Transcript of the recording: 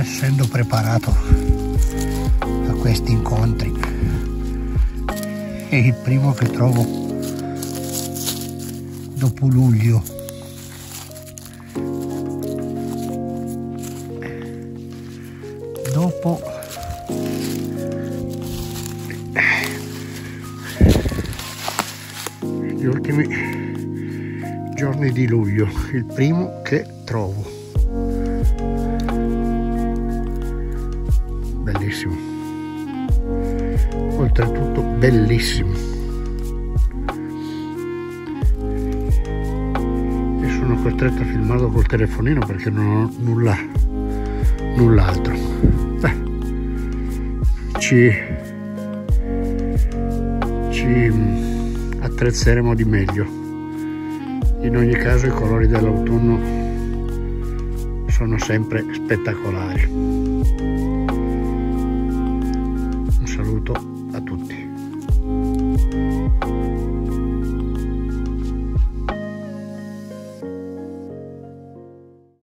essendo preparato a questi incontri. È il primo che trovo dopo luglio. Dopo gli ultimi giorni di luglio il primo che trovo bellissimo. Oltretutto bellissimo. E sono costretto a filmarlo col telefonino perché non ho nulla null'altro. Beh, ci ci attrezzeremo di meglio. In ogni caso i colori dell'autunno sono sempre spettacolari